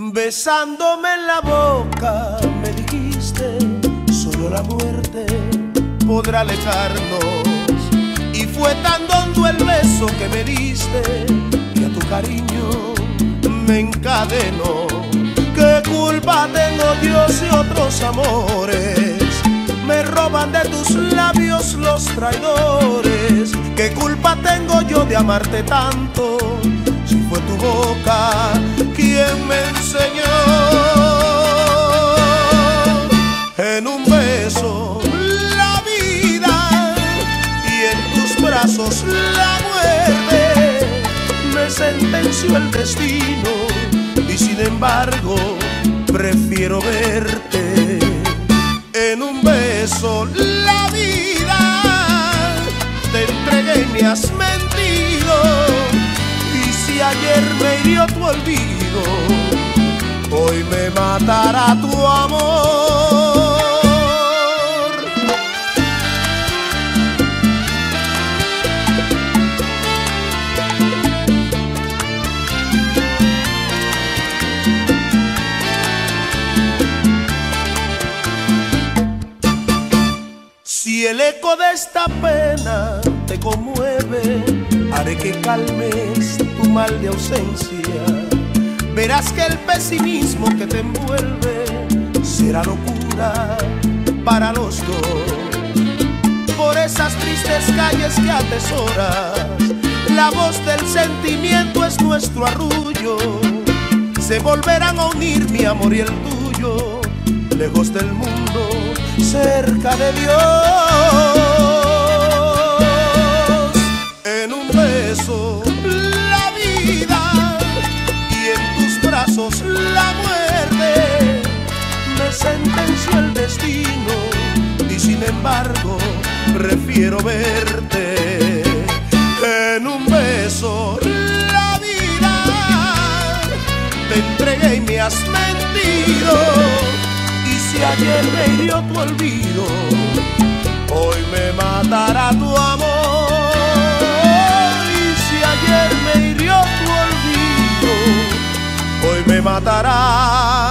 Besándome en la boca me dijiste, solo la muerte podrá alejarnos. Y fue tan hondo el beso que me diste, que a tu cariño me encadenó. ¿Qué culpa tengo yo si otros amores me roban de tus labios los traidores? ¿Qué culpa tengo yo de amarte tanto? Si fue tu boca la muerte. Me sentenció el destino y sin embargo prefiero verte en un beso la vida. Te entregué y me has mentido y si ayer me hirió tu olvido, hoy me matará tu amor. El eco de esta pena te conmueve, haré que calmes tu mal de ausencia. Verás que el pesimismo que te envuelve será locura para los dos. Por esas tristes calles que atesoras, la voz del sentimiento es nuestro arrullo. Se volverán a unir mi amor y el tuyo, lejos del mundo, cerca de Dios. Embargo prefiero verte. En un beso la vida te entregué y me has mentido. Y si ayer me hirió tu olvido, hoy me matará tu amor. Y si ayer me hirió tu olvido, hoy me matará